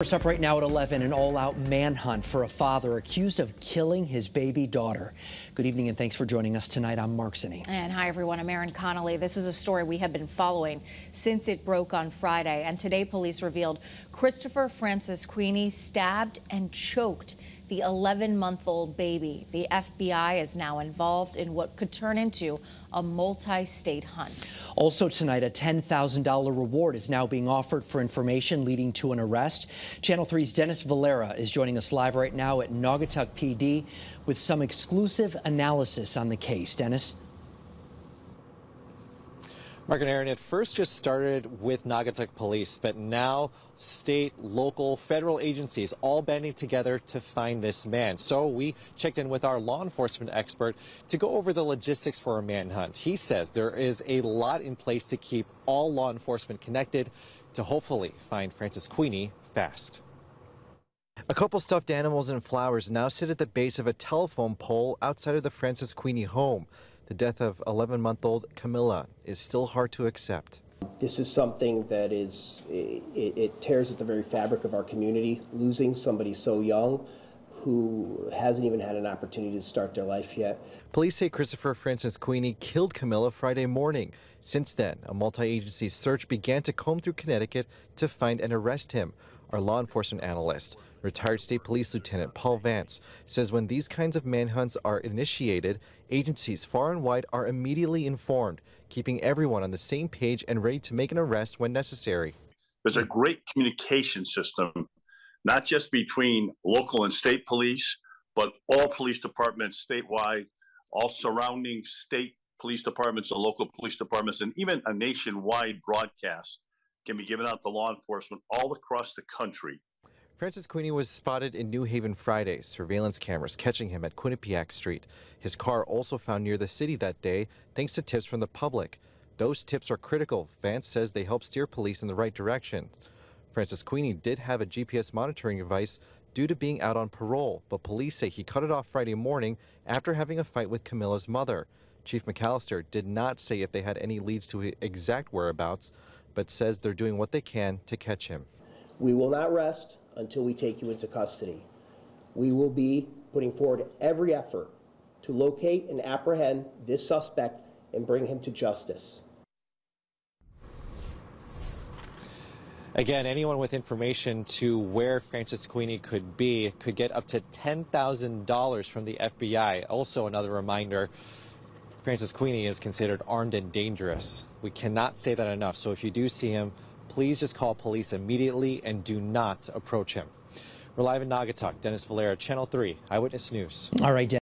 First up right now at 11, an all-out manhunt for a father accused of killing his baby daughter. Good evening and thanks for joining us tonight. I'm Mark Zinni. And hi everyone, I'm Erin Connolly. This is a story we have been following since it broke on Friday. And today police revealed Christopher Francisquini stabbed and choked the 11-month-old baby. The FBI is now involved in what could turn into a multi-state hunt. Also tonight, a $10,000 reward is now being offered for information leading to an arrest. Channel 3's Dennis Valera is joining us live right now at Naugatuck PD with some exclusive analysis on the case. Dennis? Mark and Erin, it first just started with Naugatuck Police, but now state, local, federal agencies all banding together to find this man. So we checked in with our law enforcement expert to go over the logistics for a manhunt. He says there is a lot in place to keep all law enforcement connected to hopefully find Francisquini fast. A couple stuffed animals and flowers now sit at the base of a telephone pole outside of the Francisquini home. The death of 11 month old Camilla is still hard to accept. This is something that is, it, it, tears at the very fabric of our community. Losing somebody so young who hasn't even had an opportunity to start their life yet. Police say Christopher Francisquini killed Camilla Friday morning. Since then, a multi-agency search began to comb through Connecticut to find and arrest him. Our law enforcement analyst, retired state police lieutenant Paul Vance, says when these kinds of manhunts are initiated, agencies far and wide are immediately informed, keeping everyone on the same page and ready to make an arrest when necessary. There's a great communication system, not just between local and state police, but all police departments statewide, all surrounding state police departments and local police departments, and even a nationwide broadcast can be given out to law enforcement all across the country. Francisquini was spotted in New Haven Friday, surveillance cameras catching him at Quinnipiac Street. His car also found near the city that day thanks to tips from the public. Those tips are critical. Vance says they help steer police in the right direction. Francisquini did have a GPS monitoring device due to being out on parole, but police say he cut it off Friday morning after having a fight with Camilla's mother. Chief McAllister did not say if they had any leads to exact whereabouts, but says they're doing what they can to catch him. We will not rest until we take you into custody. We will be putting forward every effort to locate and apprehend this suspect and bring him to justice. Again, anyone with information to where Francisquini could be could get up to $10,000 from the FBI. Also, another reminder Francisquini is considered armed and dangerous. We cannot say that enough. So if you do see him, please just call police immediately and do not approach him. We're live in Naugatuck. Dennis Valera, Channel 3, Eyewitness News. All right, Dennis.